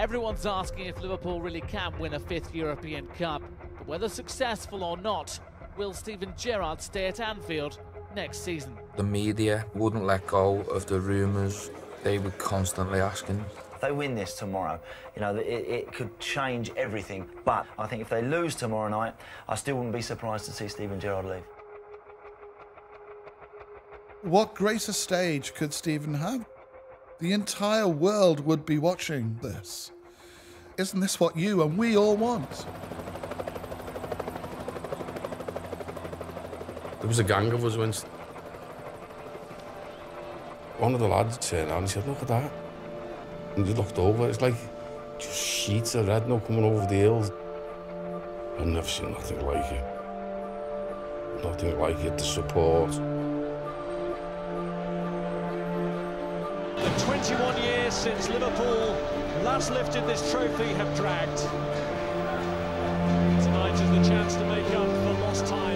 Everyone's asking if Liverpool really can win a fifth European Cup. But whether successful or not, will Steven Gerrard stay at Anfield next season? The media wouldn't let go of the rumours. They were constantly asking. If they win this tomorrow, you know, it, it could change everything. But I think if they lose tomorrow night, I still wouldn't be surprised to see Steven Gerrard leave. What greater stage could Steven have? The entire world would be watching this. Isn't this what you and we all want? There was a gang of us once. One of the lads turned around and said, look at that. And he looked over, it's like just sheets of red now coming over the hills. I've never seen nothing like it. Nothing like it, the support. The 21 years since Liverpool last lifted this trophy have dragged. Tonight is the chance to make up for lost time,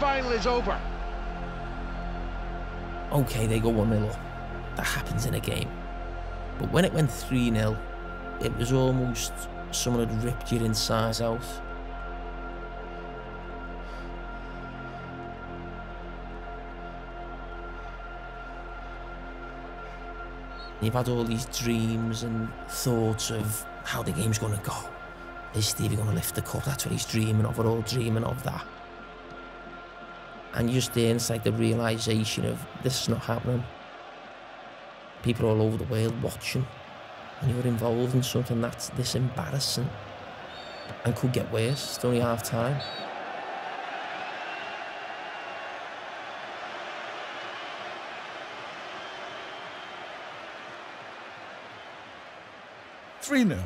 final is over. Okay, they go 1 0 up. That happens in a game. But when it went 3 0, it was almost someone had ripped your insides out. You've had all these dreams and thoughts of how the game's going to go. Is Stevie going to lift the cup? That's what he's dreaming of. We're all dreaming of that. And just it's like the realization of this is not happening. People all over the world watching, and you're involved in something that's this embarrassing and could get worse. It's only half time. Three 0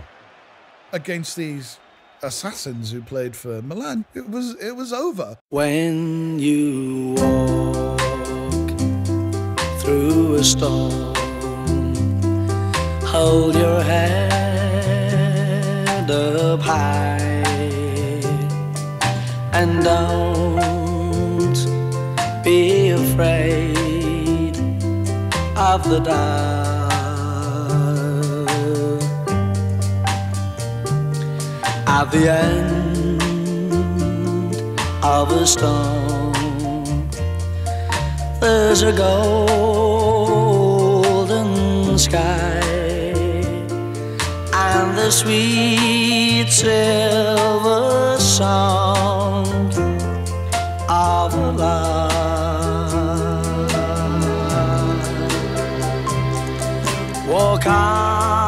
against these assassins who played for Milan. It was it was over. When you walk through a storm, hold your head up high and don't be afraid of the dark. At the end of a storm. There's a golden sky and the sweet silver sound of love. Walk on